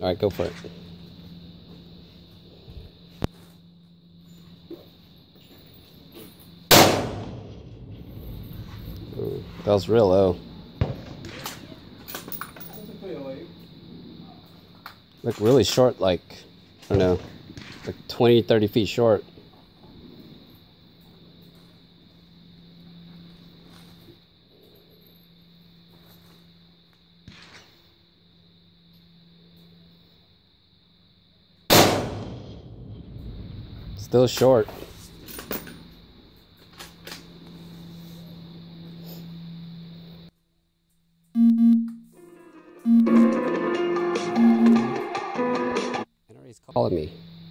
All right, go for it. Ooh, that was real low. Look really short, like, I don't know, like 20, 30 feet short. Still short. Calling me.